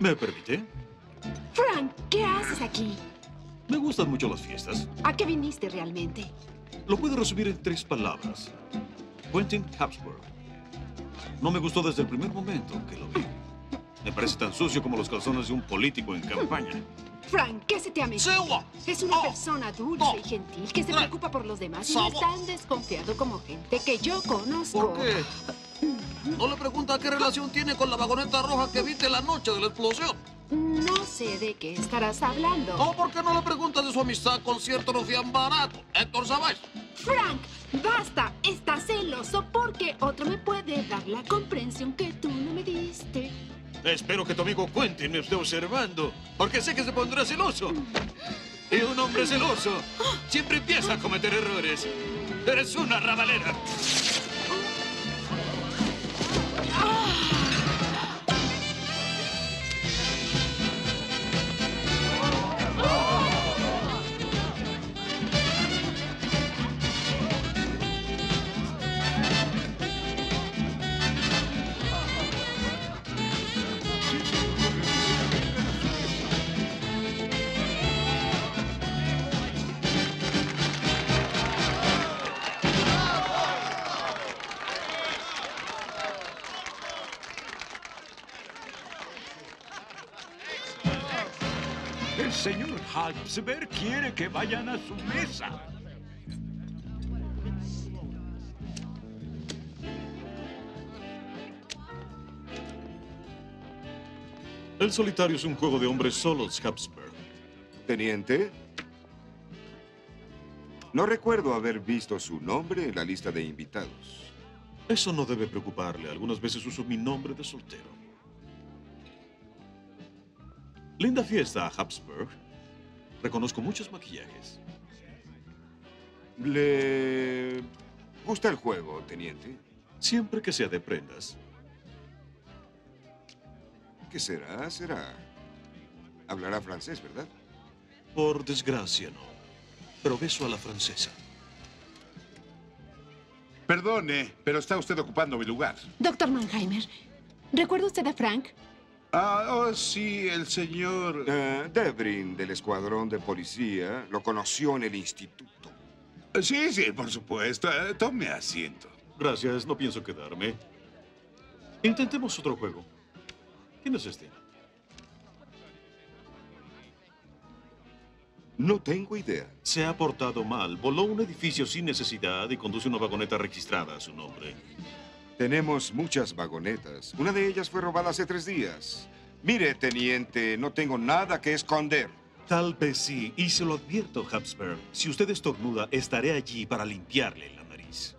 ¿Me permite? Frank, ¿qué haces aquí? Me gustan mucho las fiestas. ¿A qué viniste realmente? Lo puedo resumir en tres palabras. Quentin Habsburg. No me gustó desde el primer momento que lo vi. Me parece tan sucio como los calzones de un político en campaña. Frank, ¿qué se te ha metido? ¡Sewa! Es una Oh. persona dulce Oh. y gentil que se preocupa por los demás y no es tan desconfiado como gente que yo conozco. ¿Por qué? ¿No le pregunta qué relación tiene con la vagoneta roja que viste la noche de la explosión? No sé de qué estarás hablando. ¿O por qué no le pregunta de su amistad con cierto rufián barato, Héctor Savage? Frank, basta. Estás celoso porque otro me puede dar la comprensión que tú no me diste. Espero que tu amigo Quentin me esté observando, porque sé que se pondrá celoso. Y un hombre celoso siempre empieza a cometer errores. Eres una rabalera. El señor Habsburg quiere que vayan a su mesa. El solitario es un juego de hombres solos, Habsburg. Teniente. No recuerdo haber visto su nombre en la lista de invitados. Eso no debe preocuparle. Algunas veces uso mi nombre de soltero. Linda fiesta, Habsburg. Reconozco muchos maquillajes. ¿Le gusta el juego, teniente? Siempre que sea de prendas. ¿Qué será? Será. Hablará francés, ¿verdad? Por desgracia, no. Pero beso a la francesa. Perdone, pero está usted ocupando mi lugar. Doctor Mannheimer, ¿recuerda usted a Frank? Ah, oh, sí, el señor... Eh, Devrin, del escuadrón de policía, lo conoció en el instituto. Sí, sí, por supuesto. Eh, Tome asiento. Gracias, no pienso quedarme. Intentemos otro juego. ¿Quién es este? No tengo idea. Se ha portado mal. Voló un edificio sin necesidad y conduce una vagoneta registrada a su nombre. Tenemos muchas vagonetas. Una de ellas fue robada hace tres días. Mire, teniente, no tengo nada que esconder. Tal vez sí, y se lo advierto, Habsburg. Si usted estornuda, estaré allí para limpiarle la nariz.